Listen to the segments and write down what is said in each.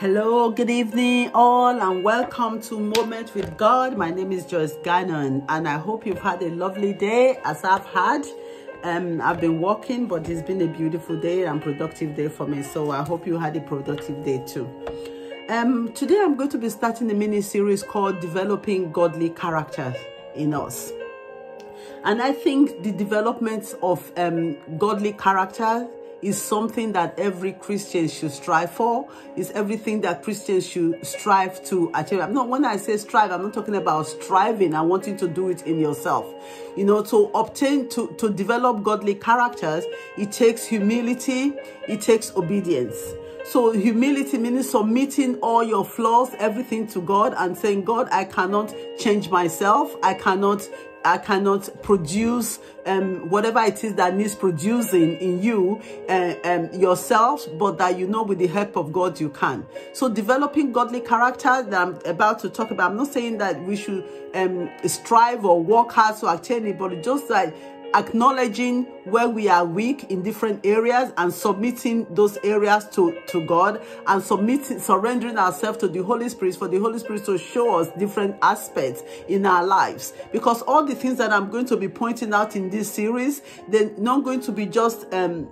Hello, good evening, all, and welcome to Moment with God. My name is Joyce Gannon, and I hope you've had a lovely day as I've had. Um, I've been working, but it's been a beautiful day and productive day for me. So I hope you had a productive day too. Um, today I'm going to be starting a mini series called Developing Godly Character in Us. And I think the development of um, godly character is something that every Christian should strive for. Is everything that Christians should strive to achieve. I'm not when I say strive, I'm not talking about striving and wanting to do it in yourself. You know, to obtain, to, to develop godly characters, it takes humility, it takes obedience. So humility meaning submitting all your flaws, everything to God and saying, God, I cannot change myself. I cannot I cannot produce um, whatever it is that needs producing in you uh, um, yourselves, but that you know with the help of God you can. So developing godly character that I'm about to talk about, I'm not saying that we should um, strive or work hard to attain it, but just like acknowledging where we are weak in different areas and submitting those areas to, to God and submitting, surrendering ourselves to the Holy Spirit for the Holy Spirit to show us different aspects in our lives. Because all the things that I'm going to be pointing out in this series, they're not going to be just um,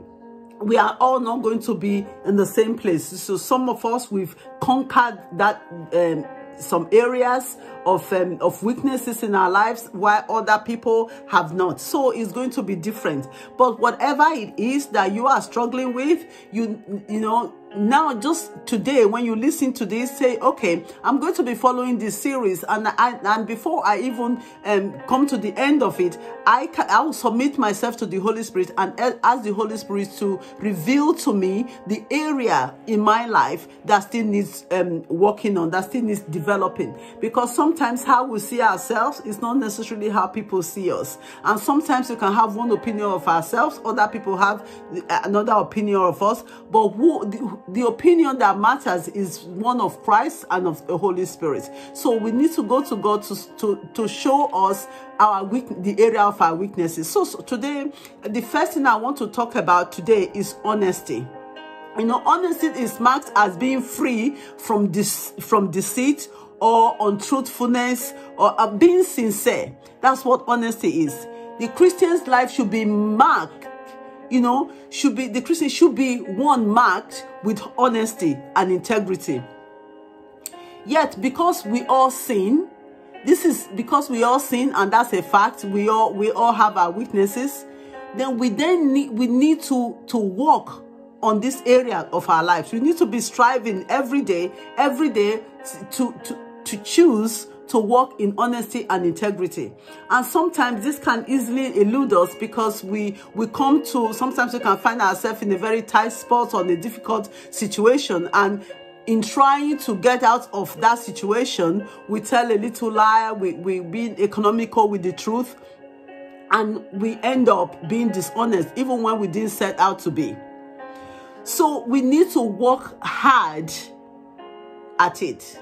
we are all not going to be in the same place. So some of us, we've conquered that um, some areas of um, of weaknesses in our lives while other people have not. So it's going to be different. But whatever it is that you are struggling with you you know now just today when you listen to this say okay i'm going to be following this series and I, and before i even um, come to the end of it i can i will submit myself to the holy spirit and ask the holy spirit to reveal to me the area in my life that still needs um, working on that still needs developing. Because sometimes how we see ourselves is not necessarily how people see us. And sometimes you can have one opinion of ourselves other people have another opinion of us. But who the, opinion that matters is one of Christ and of the Holy Spirit. So we need to go to God to, to, to show us our weak, the area of our weaknesses. So, so today, the first thing I want to talk about today is honesty. You know, honesty is marked as being free from this from deceit or untruthfulness or uh, being sincere. That's what honesty is. The Christian's life should be marked you know, should be the Christian should be one marked with honesty and integrity. Yet, because we all sin, this is because we all sin, and that's a fact. We all we all have our weaknesses. Then we then need we need to to work on this area of our lives. We need to be striving every day, every day to to to choose to walk in honesty and integrity. And sometimes this can easily elude us because we, we come to, sometimes we can find ourselves in a very tight spot or a difficult situation. And in trying to get out of that situation, we tell a little lie, we, we being economical with the truth, and we end up being dishonest even when we didn't set out to be. So we need to work hard at it.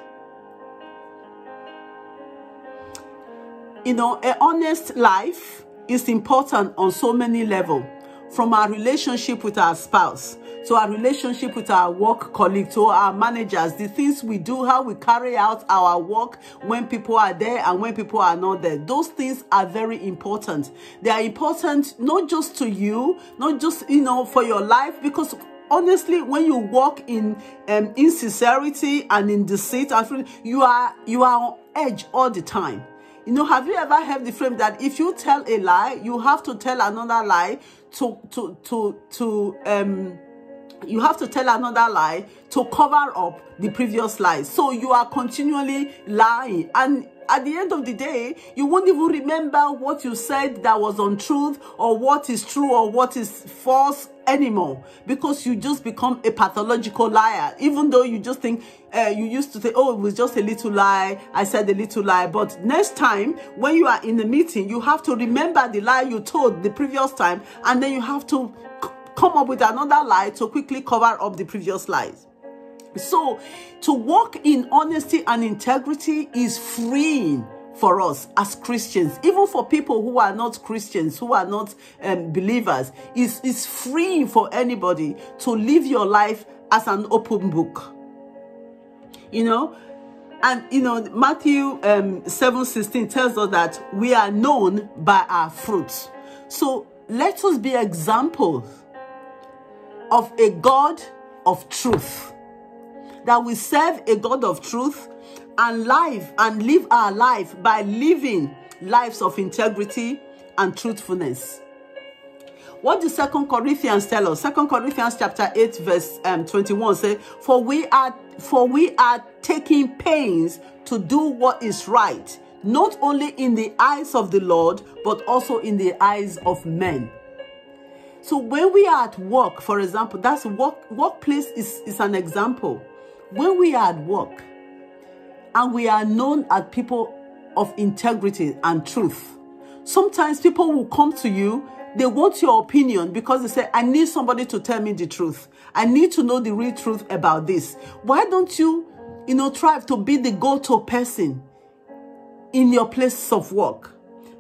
You know, an honest life is important on so many levels. From our relationship with our spouse, to our relationship with our work colleagues to our managers, the things we do, how we carry out our work when people are there and when people are not there. Those things are very important. They are important not just to you, not just, you know, for your life, because honestly when you walk in um, insincerity and in deceit you are you are on edge all the time you know, have you ever heard the frame that if you tell a lie, you have to tell another lie to to to to um you have to tell another lie to cover up the previous lie. So you are continually lying. And at the end of the day, you won't even remember what you said that was untruth or what is true or what is false anymore. Because you just become a pathological liar. Even though you just think uh, you used to say oh it was just a little lie. I said a little lie. But next time when you are in a meeting you have to remember the lie you told the previous time. And then you have to come up with another lie to quickly cover up the previous lies so to walk in honesty and integrity is freeing for us as Christians, even for people who are not Christians, who are not um, believers, is is free for anybody to live your life as an open book. you know? And you know matthew um 7 16 tells us that we are known by our fruits. So let us be examples of a god of truth that we serve a god of truth and life and live our life by living lives of integrity and truthfulness what does Second Corinthians tell us? Second Corinthians chapter 8, verse um, 21 say, For we are for we are taking pains to do what is right, not only in the eyes of the Lord, but also in the eyes of men. So when we are at work, for example, that's work workplace is, is an example. When we are at work and we are known as people of integrity and truth, sometimes people will come to you they want your opinion because they say, I need somebody to tell me the truth. I need to know the real truth about this. Why don't you, you know, try to be the go-to person in your place of work?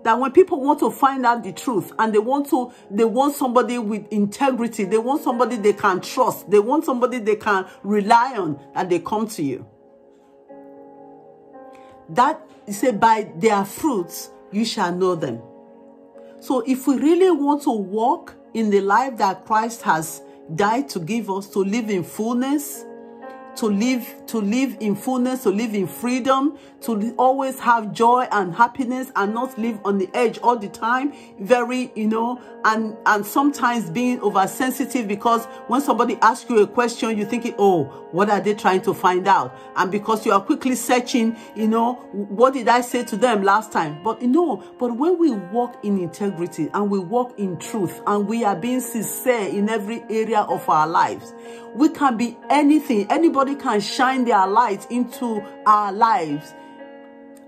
That when people want to find out the truth and they want to, they want somebody with integrity, they want somebody they can trust, they want somebody they can rely on, and they come to you. That, you say, by their fruits, you shall know them. So if we really want to walk in the life that Christ has died to give us, to live in fullness, to live to live in fullness to live in freedom to always have joy and happiness and not live on the edge all the time very you know and and sometimes being oversensitive because when somebody asks you a question you're thinking oh what are they trying to find out and because you are quickly searching you know what did i say to them last time but you know but when we walk in integrity and we walk in truth and we are being sincere in every area of our lives we can be anything. Anybody can shine their light into our lives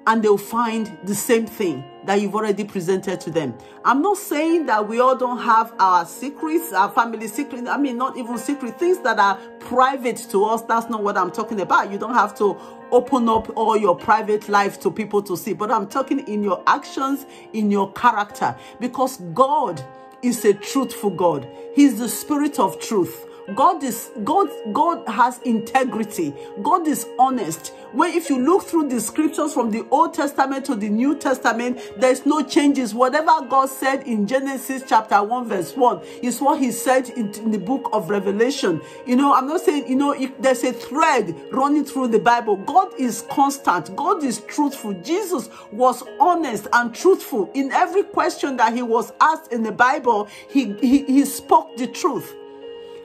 and they'll find the same thing that you've already presented to them. I'm not saying that we all don't have our secrets, our family secrets. I mean, not even secret things that are private to us. That's not what I'm talking about. You don't have to open up all your private life to people to see. But I'm talking in your actions, in your character. Because God is a truthful God. He's the spirit of truth. God is God God has integrity. God is honest. Where if you look through the scriptures from the Old Testament to the New Testament, there's no changes. Whatever God said in Genesis chapter 1 verse 1 is what he said in, in the book of Revelation. You know, I'm not saying, you know, if there's a thread running through the Bible. God is constant. God is truthful. Jesus was honest and truthful in every question that he was asked in the Bible. He, he, he spoke the truth.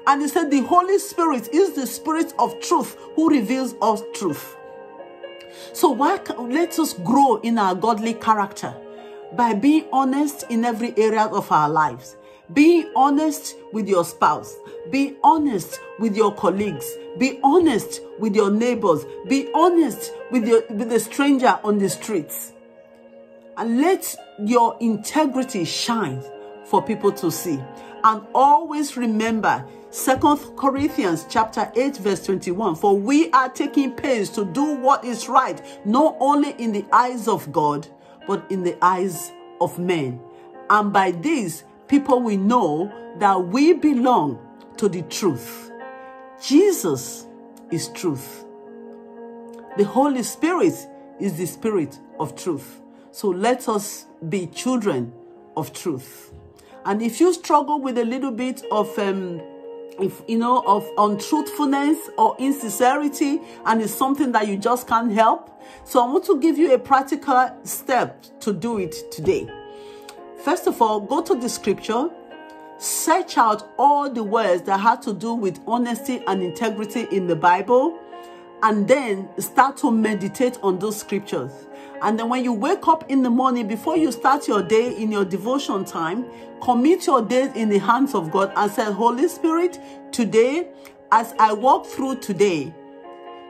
And he said, The Holy Spirit is the Spirit of truth who reveals us truth. So why let us grow in our godly character by being honest in every area of our lives. Be honest with your spouse. Be honest with your colleagues. Be honest with your neighbors. Be honest with, your, with the stranger on the streets. And let your integrity shine for people to see. And always remember Second Corinthians chapter 8 verse 21 for we are taking pains to do what is right not only in the eyes of God but in the eyes of men. And by this people will know that we belong to the truth. Jesus is truth. The Holy Spirit is the spirit of truth. So let us be children of truth. And if you struggle with a little bit of um, if you know of untruthfulness or insincerity and it's something that you just can't help. So i want to give you a practical step to do it today. First of all go to the scripture search out all the words that have to do with honesty and integrity in the bible and then start to meditate on those scriptures and then when you wake up in the morning, before you start your day in your devotion time, commit your days in the hands of God and say, Holy Spirit, today, as I walk through today,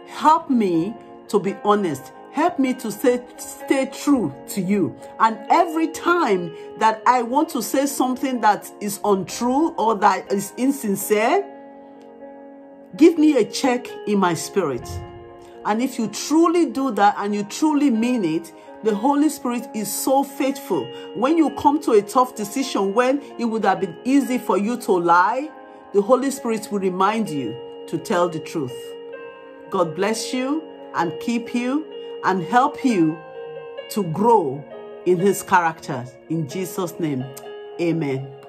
help me to be honest. Help me to stay, stay true to you. And every time that I want to say something that is untrue or that is insincere, give me a check in my spirit. And if you truly do that and you truly mean it, the Holy Spirit is so faithful. When you come to a tough decision, when it would have been easy for you to lie, the Holy Spirit will remind you to tell the truth. God bless you and keep you and help you to grow in his character. In Jesus' name, amen.